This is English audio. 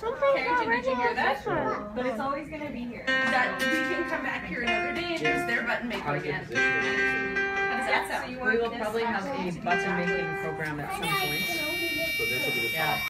Carrington, did you hear that? But it's always gonna be here. That we can come back here another day and use their button maker again. How does that sound? We will probably have a button making program at some point. So this will be the Yeah. top.